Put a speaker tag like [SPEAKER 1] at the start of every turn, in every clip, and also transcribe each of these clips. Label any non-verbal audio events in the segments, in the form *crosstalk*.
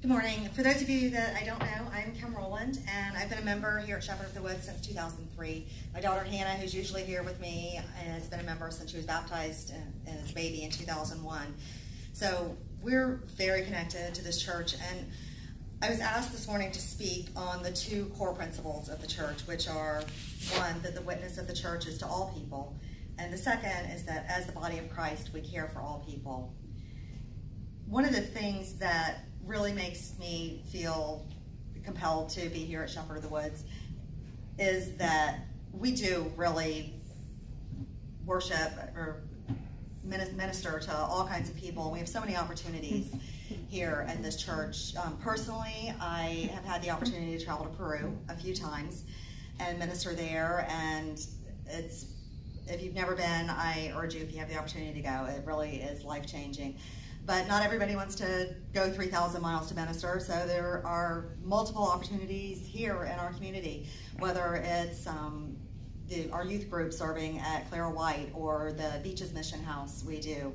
[SPEAKER 1] Good morning. For those of you that I don't know, I'm Kim Roland, and I've been a member here at Shepherd of the Woods since 2003. My daughter Hannah, who's usually here with me, has been a member since she was baptized as a baby in 2001. So we're very connected to this church, and I was asked this morning to speak on the two core principles of the church, which are one, that the witness of the church is to all people, and the second is that as the body of Christ, we care for all people. One of the things that really makes me feel compelled to be here at Shepherd of the Woods is that we do really worship or minister to all kinds of people. We have so many opportunities *laughs* here at this church. Um, personally, I have had the opportunity to travel to Peru a few times and minister there, and it's if you've never been, I urge you if you have the opportunity to go. It really is life changing but not everybody wants to go 3,000 miles to minister, so there are multiple opportunities here in our community, whether it's um, the, our youth group serving at Clara White or the Beaches Mission House we do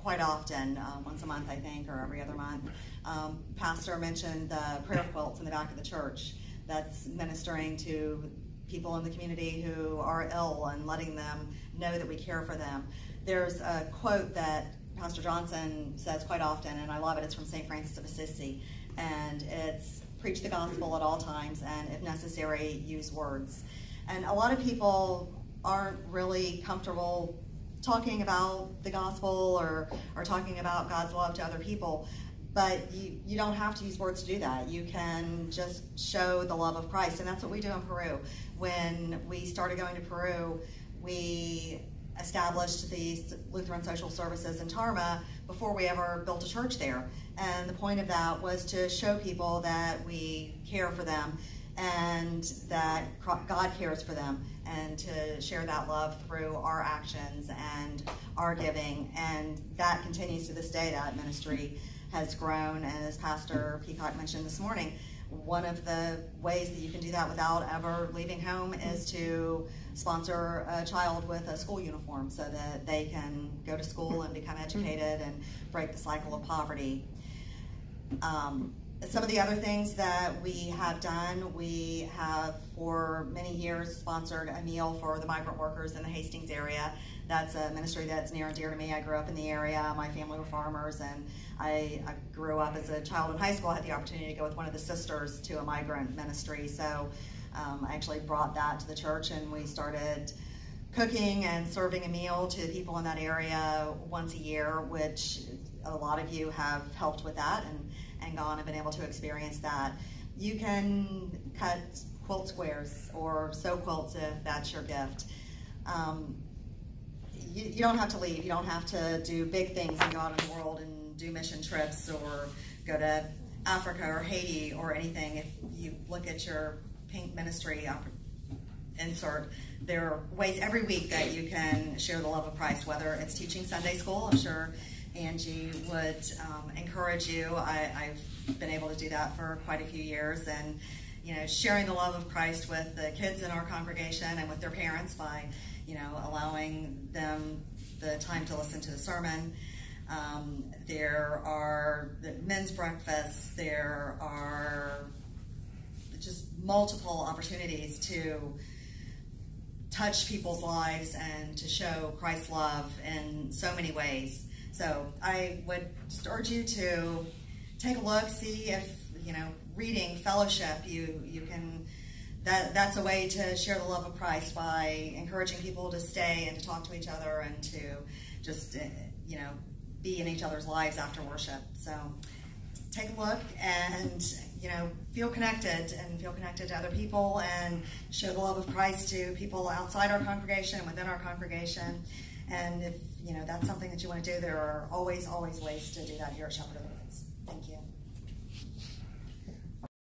[SPEAKER 1] quite often, uh, once a month I think, or every other month. Um, Pastor mentioned the prayer quilts in the back of the church. That's ministering to people in the community who are ill and letting them know that we care for them. There's a quote that Pastor Johnson says quite often, and I love it, it's from St. Francis of Assisi, and it's preach the gospel at all times, and if necessary, use words. And a lot of people aren't really comfortable talking about the gospel or, or talking about God's love to other people, but you, you don't have to use words to do that. You can just show the love of Christ, and that's what we do in Peru. When we started going to Peru, we established the Lutheran Social Services in Tarma before we ever built a church there. And the point of that was to show people that we care for them and that God cares for them and to share that love through our actions and our giving. And that continues to this day, that ministry has grown. And as Pastor Peacock mentioned this morning, one of the ways that you can do that without ever leaving home is to sponsor a child with a school uniform so that they can go to school and become educated and break the cycle of poverty. Um, some of the other things that we have done, we have for many years sponsored a meal for the migrant workers in the Hastings area. That's a ministry that's near and dear to me. I grew up in the area. My family were farmers, and I, I grew up as a child in high school. I had the opportunity to go with one of the sisters to a migrant ministry. So um, I actually brought that to the church, and we started cooking and serving a meal to people in that area once a year, which a lot of you have helped with that and, and gone and been able to experience that. You can cut quilt squares or sew quilts if that's your gift. Um, you, you don't have to leave. You don't have to do big things and go out in the world and do mission trips or go to Africa or Haiti or anything. If you look at your pink ministry insert, there are ways every week that you can share the love of Christ, whether it's teaching Sunday school. I'm sure Angie would um, encourage you. I, I've been able to do that for quite a few years and you know, sharing the love of Christ with the kids in our congregation and with their parents by you know, allowing them the time to listen to the sermon. Um, there are the men's breakfasts. There are just multiple opportunities to touch people's lives and to show Christ's love in so many ways. So I would just urge you to take a look, see if, you know, reading, fellowship, you, you can that that's a way to share the love of Christ by encouraging people to stay and to talk to each other and to just eh, you know be in each other's lives after worship. So take a look and you know feel connected and feel connected to other people and show the love of Christ to people outside our congregation and within our congregation. And if you know that's something that you want to do, there are always always ways to do that here at Shepherd of the Woods. Thank you.